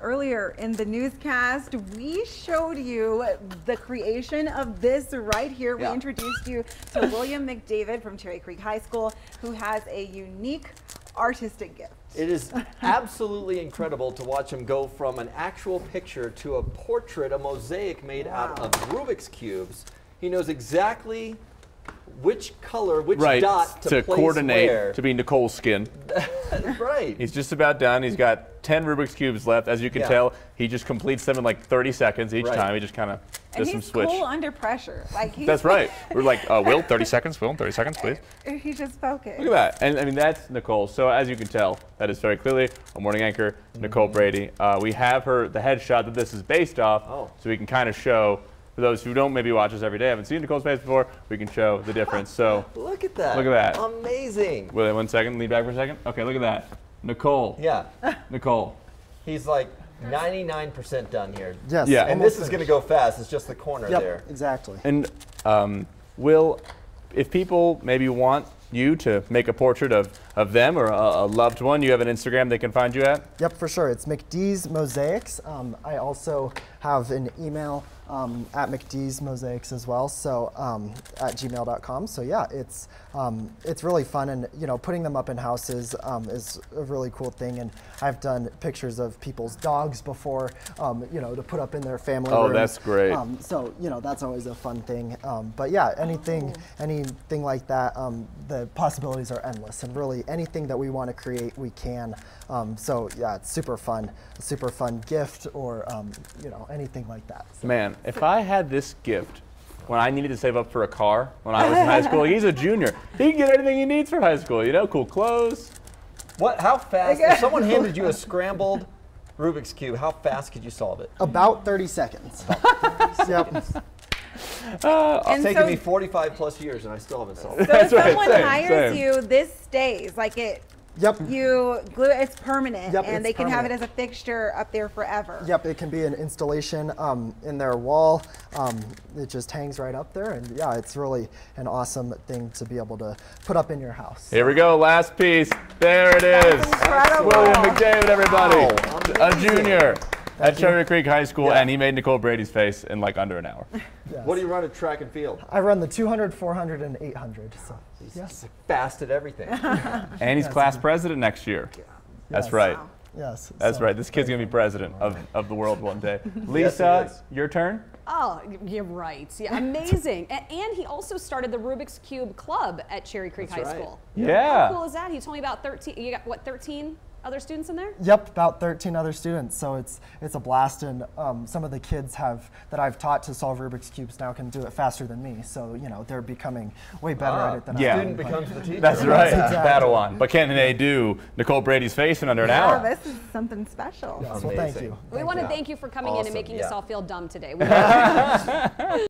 earlier in the newscast, we showed you the creation of this right here. We Yeah. introduced you to William McDavid from Cherry Creek High School, who has a unique artistic gift. It is absolutely incredible to watch him go from an actual picture to a portrait, a mosaic made out of Rubik's cubes. He knows exactly which color, which right dot to, to place coordinate where. to be Nicole's skin. right. He's just about done. He's got 10 Rubik's cubes left. As you can Yeah. tell, he just completes them in like 30 seconds each Right. time. He just kind of And does some he's switch. cool under pressure. Like he's, That's right. We're like, uh, Will, 30 seconds. Will, 30 seconds, please. He just focused. Look at that. And I mean, that's Nicole. So as you can tell, that is very clearly a morning anchor, Nicole Brady. Uh, we have her, the headshot that this is based off, Oh. so we can kind of show, for those who don't maybe watch us every day, haven't seen Nicole's face before, we can show the difference. So, Look at that. Look at that. Amazing. wait one second, lean back for a second. Okay, look at that. Nicole. Yeah. Nicole. He's like 99% done here. Yes. Yeah. And almost this is going to go fast. It's just the corner Yep, there. exactly. And um, Will, if people maybe want you to make a portrait of, of them or a, a loved one, you have an Instagram they can find you at? Yep, for sure. It's McDee's Mosaics. Um, I also have an email um, at McDee's Mosaics as well, so um, at gmail.com. So yeah, it's um, it's really fun, and you know, putting them up in houses um, is a really cool thing. And I've done pictures of people's dogs before, um, you know, to put up in their family Oh, rooms. that's great. Um, so you know, that's always a fun thing. Um, but yeah, anything anything like that, um, the possibilities are endless, and really anything that we want to create, we can. Um, so yeah, it's super fun, a super fun gift, or um, you know, anything like that. So- Man, if I had this gift when I needed to save up for a car when I was in high school, he's a junior. He can get anything he needs for high school, you know, cool clothes. What? How fast? If someone handed you a scrambled Rubik's Cube, how fast could you solve it? About 30 seconds. yep. And Taken so, me 45 plus years and I still haven't solved it. so if That's right, someone same, hires same. you, this stays. Like it, Yep. you glue it, it's permanent, Yep, and it's they can have it as a fixture up there forever. Yep, it can be an installation um, in their wall. Um, it just hangs right up there, and yeah, it's really an awesome thing to be able to put up in your house. Here we go, last piece. There it is. incredible. William McDavid, everybody. Wow, a amazing. Junior at Cherry Creek High School, Yeah. and he made Nicole Brady's face in like under an hour. Yes. What do you run at track and field? I run the 200, 400, and 800. So yes, Fast at everything. And he's class president next year. That's Yes. right. Wow. yes. That's so- right. This kid's gonna be president of, of the world one day. Lisa, is. your turn. Oh, you're right. Yeah, amazing. A- and he also started the Rubik's Cube Club at Cherry Creek That's High right. School. Yeah. How cool is that? He told me about 13. You got what, 13 other students in there? Yep, about 13 other students. So it's it's a blast, and um, some of the kids have that I've taught to solve Rubik's cubes now can do it faster than me. So you know they're becoming way better Ah, at it than Yeah. I am. Student becomes the teacher. That's right. exactly. Battle on. But can they do Nicole Brady's face in under an Yeah, hour? this is something special. Yes, well, thank Amazing. you. We Thank want to thank you for coming in and making us all feel dumb today. We